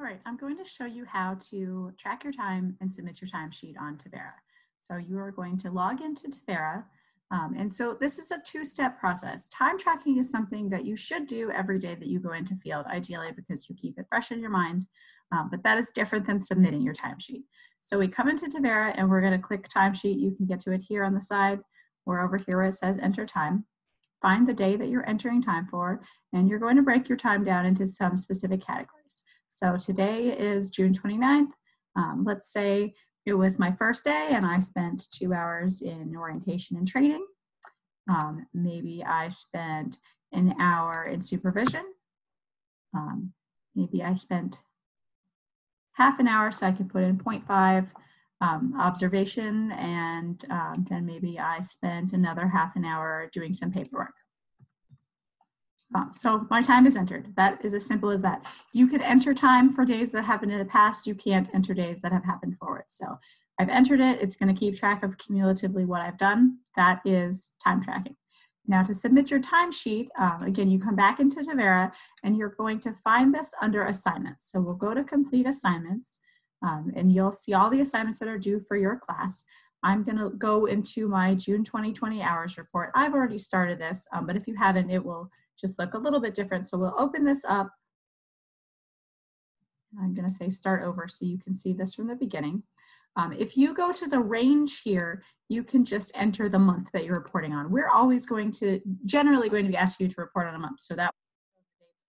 All right, I'm going to show you how to track your time and submit your timesheet on Tevera. So you are going to log into Tevera. Um, and so this is a two-step process. Time tracking is something that you should do every day that you go into field, ideally because you keep it fresh in your mind, um, but that is different than submitting your timesheet. So we come into Tevera and we're gonna click timesheet. You can get to it here on the side or over here where it says enter time. Find the day that you're entering time for, and you're going to break your time down into some specific categories. So today is June 29th. Um, let's say it was my first day and I spent two hours in orientation and training. Um, maybe I spent an hour in supervision. Um, maybe I spent half an hour so I could put in 0.5 um, observation and um, then maybe I spent another half an hour doing some paperwork. Um, so my time is entered. That is as simple as that. You can enter time for days that happened in the past. You can't enter days that have happened forward. So I've entered it. It's going to keep track of cumulatively what I've done. That is time tracking. Now to submit your timesheet, um, again, you come back into Tevera and you're going to find this under assignments. So we'll go to complete assignments um, and you'll see all the assignments that are due for your class. I'm going to go into my June 2020 hours report. I've already started this, um, but if you haven't, it will just look a little bit different. So we'll open this up. I'm going to say start over so you can see this from the beginning. Um, if you go to the range here, you can just enter the month that you're reporting on. We're always going to, generally going to be asking you to report on a month. So that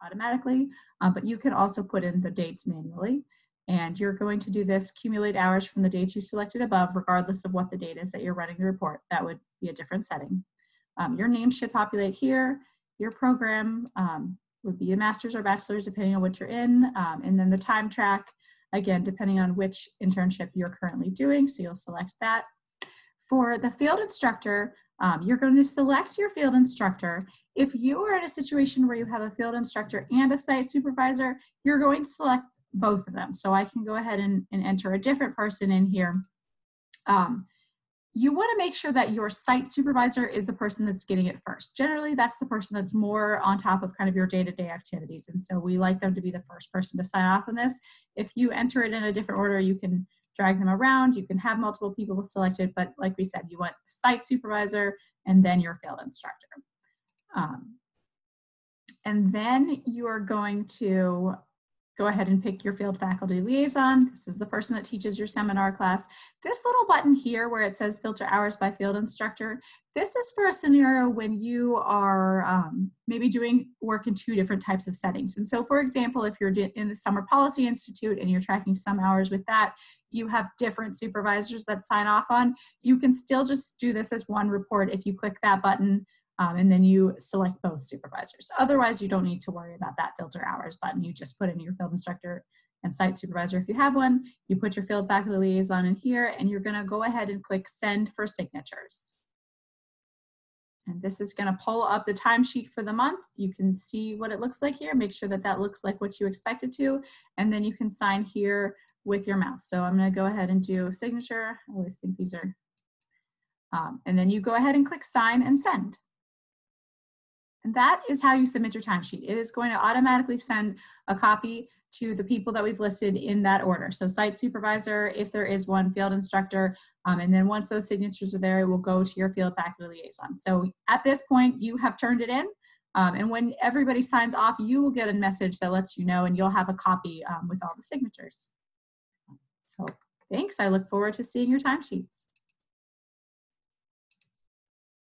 automatically, um, but you can also put in the dates manually. And you're going to do this, accumulate hours from the dates you selected above, regardless of what the date is that you're running the report. That would be a different setting. Um, your name should populate here. Your program um, would be a master's or bachelor's, depending on what you're in. Um, and then the time track, again, depending on which internship you're currently doing. So you'll select that. For the field instructor, um, you're going to select your field instructor. If you are in a situation where you have a field instructor and a site supervisor, you're going to select both of them. So I can go ahead and, and enter a different person in here. Um, you want to make sure that your site supervisor is the person that's getting it first. Generally, that's the person that's more on top of kind of your day-to-day -day activities. And so we like them to be the first person to sign off on this. If you enter it in a different order, you can drag them around. You can have multiple people selected, but like we said, you want site supervisor and then your field instructor. Um, and then you are going to go ahead and pick your field faculty liaison. This is the person that teaches your seminar class. This little button here where it says filter hours by field instructor, this is for a scenario when you are um, maybe doing work in two different types of settings. And so for example, if you're in the Summer Policy Institute and you're tracking some hours with that, you have different supervisors that sign off on. You can still just do this as one report if you click that button um, and then you select both supervisors. Otherwise, you don't need to worry about that filter hours button. You just put in your field instructor and site supervisor if you have one. You put your field faculty liaison in here, and you're going to go ahead and click send for signatures. And this is going to pull up the timesheet for the month. You can see what it looks like here. Make sure that that looks like what you expect it to. And then you can sign here with your mouse. So I'm going to go ahead and do signature. I always think these are. Um, and then you go ahead and click sign and send. And that is how you submit your timesheet. It is going to automatically send a copy to the people that we've listed in that order. So site supervisor, if there is one, field instructor, um, and then once those signatures are there, it will go to your field faculty liaison. So at this point, you have turned it in. Um, and when everybody signs off, you will get a message that lets you know and you'll have a copy um, with all the signatures. So thanks. I look forward to seeing your timesheets.